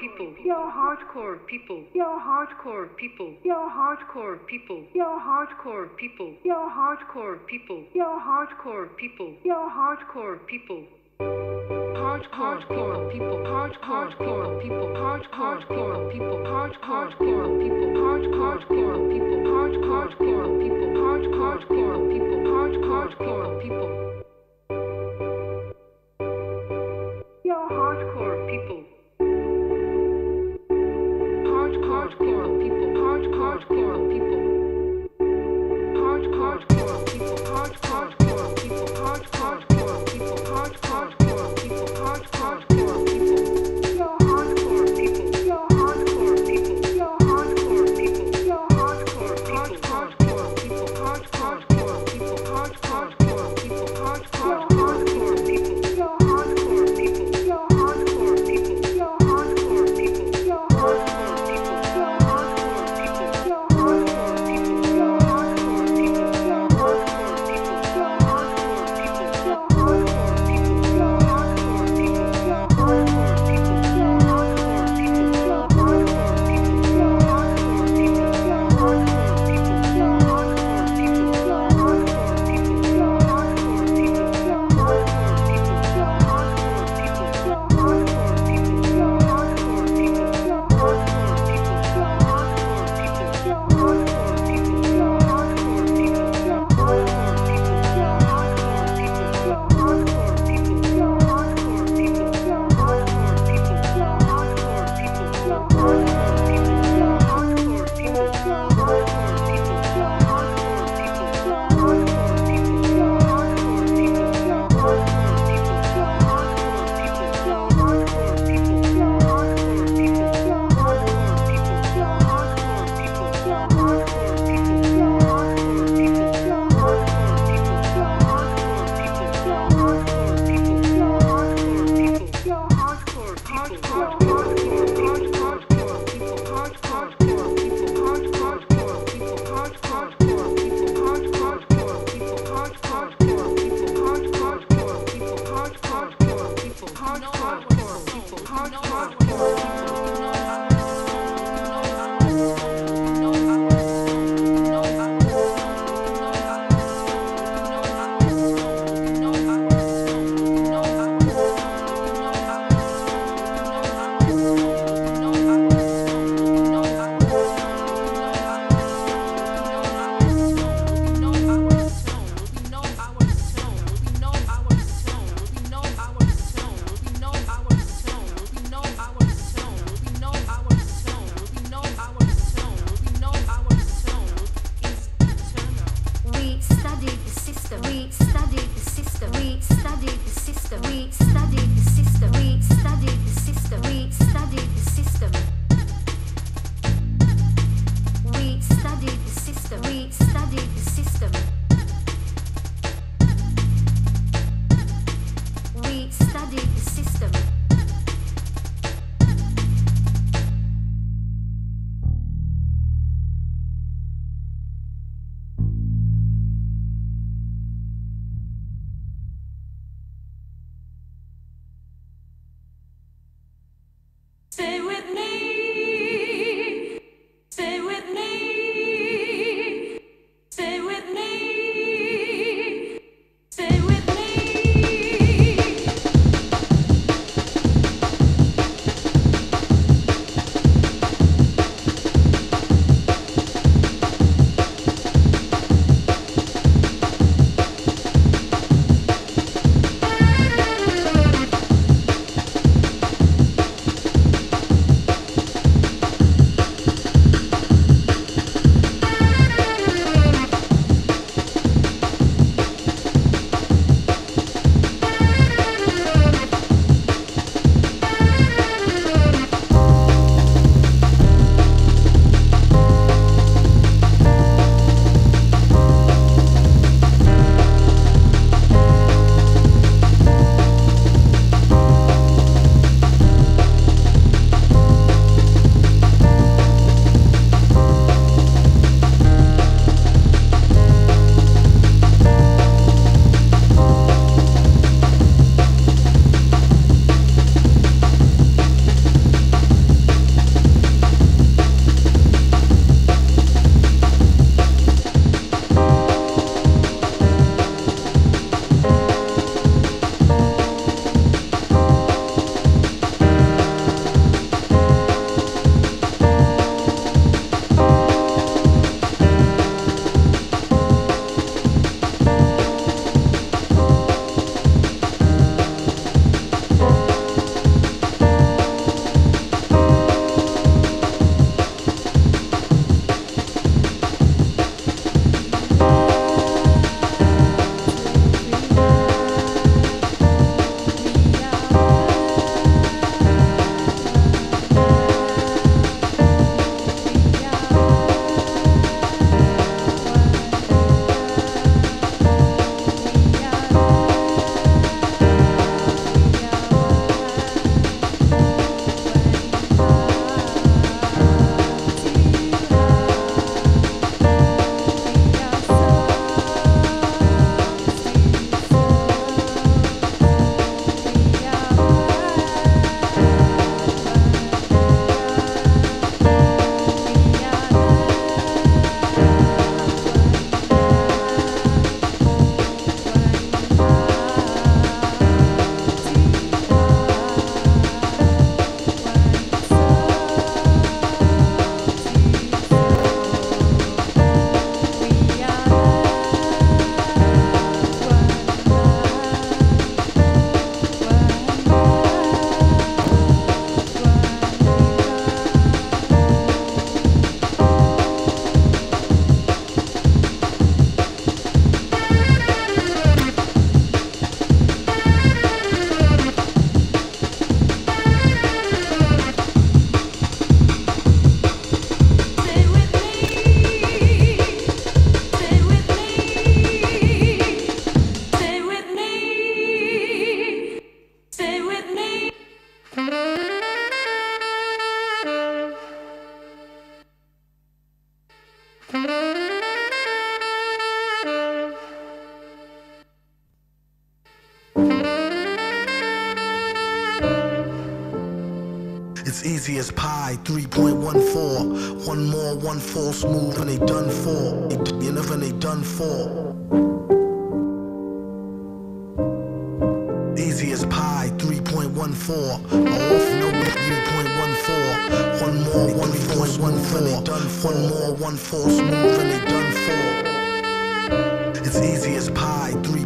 people. You're hardcore people. You're hardcore people. You're hardcore people. You're hardcore people. You're hardcore people. You're hardcore people. You're hardcore people. Hardcore people, people, hardcore people, people, hardcore people, people, hardcore people, people, hardcore people, people, hardcore people, people, hardcore people, people, hardcore people, people. It's easy as pie, 3.14. One more, one false move, and they done for. You never, they done for. Easy as pie, 3.14. Off, no, 3.14. One more, one false move, and they done for. One more, one false move, and they done for. It's easy as pie, 3.14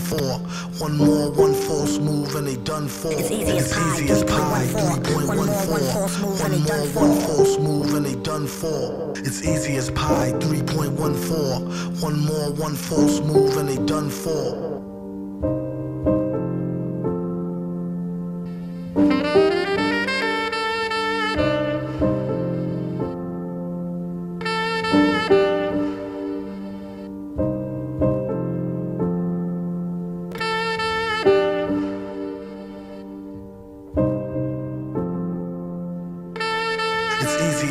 for. One more, one false move, and they done for. It's easy as pie. 3.14. One more, one false move, and they done for. One false move, and they done for. It's easy as pie. 3.14. One more, one false move, and they done for.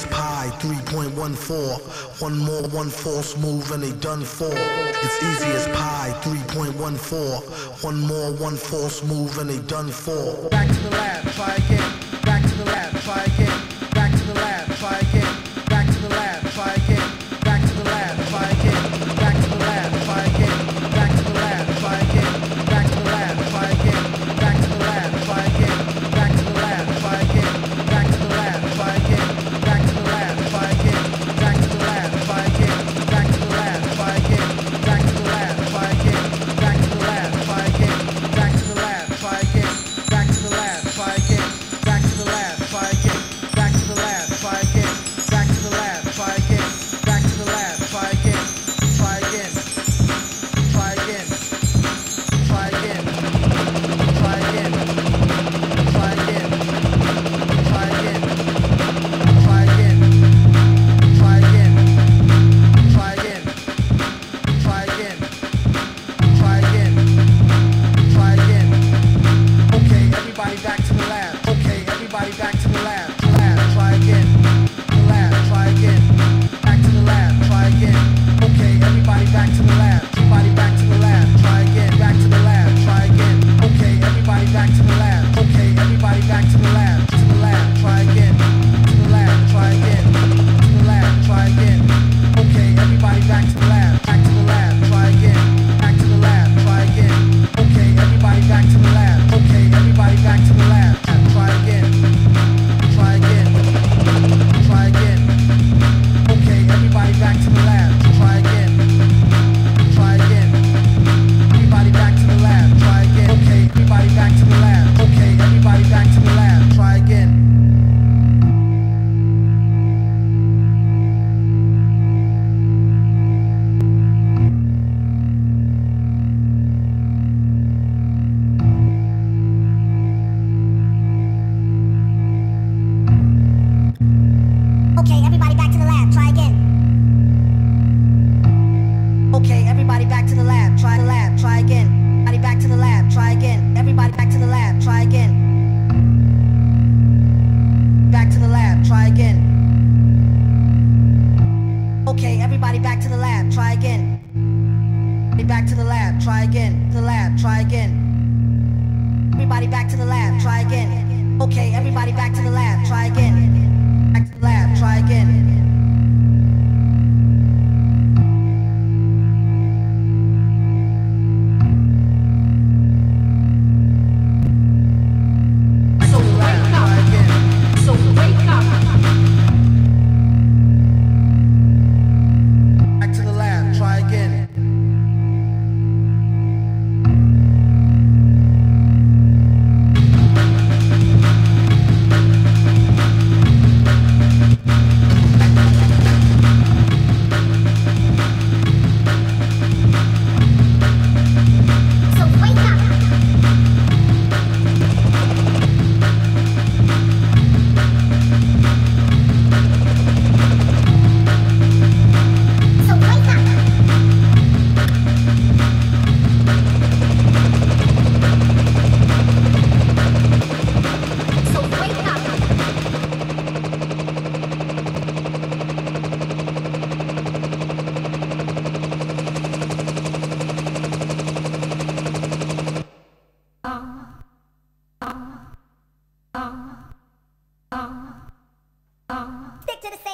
is pi 3.14. One more, one false move, and they done for. It's easy as pi 3.14. One more, one false move, and they done for. Back to the lab, try again.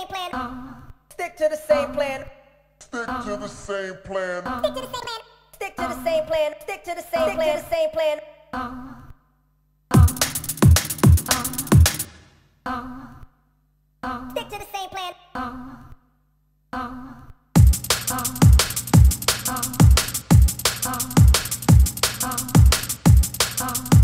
same plan. Stick to the same plan. Stick to the same plan. Stick to the same plan. Stick to the same plan. Stick to the same plan. Same plan. Stick to the same plan. Stick to the same plan.